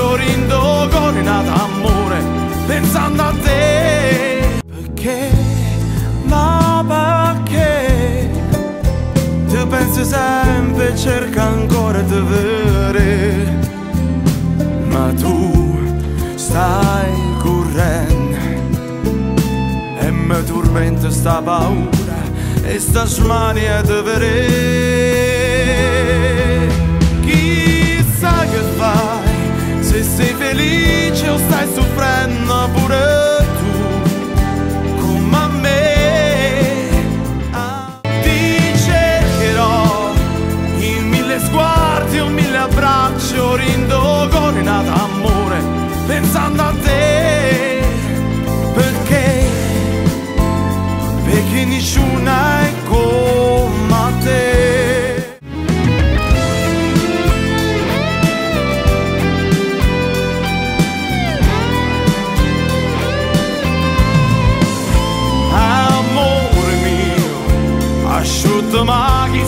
fiorindo corinata amore pensando a te. Perché? Ma perché? Tu pensi sempre cerca ancora di vedere. Ma tu stai correndo e mi tormenta sta paura e sta smania di vedere soffrendo pure tu come me. Ah, ti cercherò in mille sguardi o mille abbracci rindo con nato amore pensando a te. Perché? Perché nessuna Shoot the magic